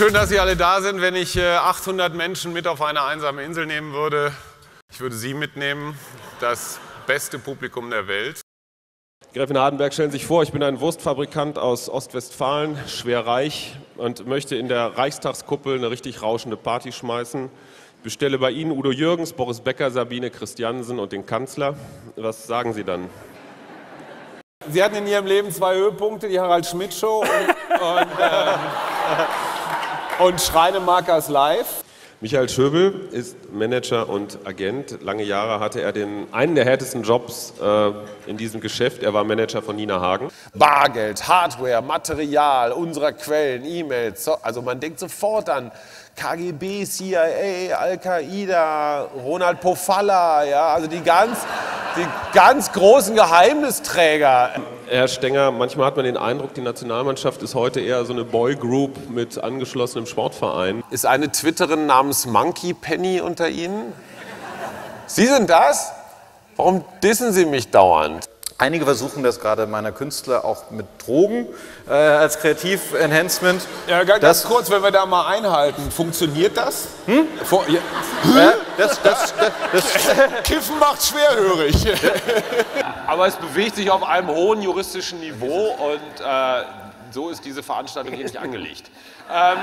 Schön, dass Sie alle da sind. Wenn ich 800 Menschen mit auf eine einsame Insel nehmen würde, ich würde Sie mitnehmen, das beste Publikum der Welt. Gräfin Hardenberg, stellen Sie sich vor, ich bin ein Wurstfabrikant aus Ostwestfalen, schwer reich und möchte in der Reichstagskuppel eine richtig rauschende Party schmeißen. Ich bestelle bei Ihnen Udo Jürgens, Boris Becker, Sabine Christiansen und den Kanzler. Was sagen Sie dann? Sie hatten in Ihrem Leben zwei Höhepunkte, die Harald Schmidt Show und, und, äh, und Schreinemarkers Live. Michael Schöbel ist Manager und Agent. Lange Jahre hatte er den, einen der härtesten Jobs äh, in diesem Geschäft. Er war Manager von Nina Hagen. Bargeld, Hardware, Material unserer Quellen, E-Mails. Also man denkt sofort an KGB, CIA, Al-Qaida, Ronald Pofalla, ja, also die ganz, die ganz großen Geheimnisträger. Herr Stenger, manchmal hat man den Eindruck, die Nationalmannschaft ist heute eher so eine Boygroup mit angeschlossenem Sportverein. Ist eine Twitterin namens Monkey Penny unter Ihnen? Sie sind das? Warum dissen Sie mich dauernd? Einige versuchen das gerade meiner Künstler auch mit Drogen äh, als Kreativ-Enhancement. Ja, ganz das, kurz, wenn wir da mal einhalten, funktioniert das? Hm? Vor, ja. Ja, das, das, das, Kiffen macht schwerhörig. Aber es bewegt sich auf einem hohen juristischen Niveau und äh, so ist diese Veranstaltung hier nicht angelegt. Ähm,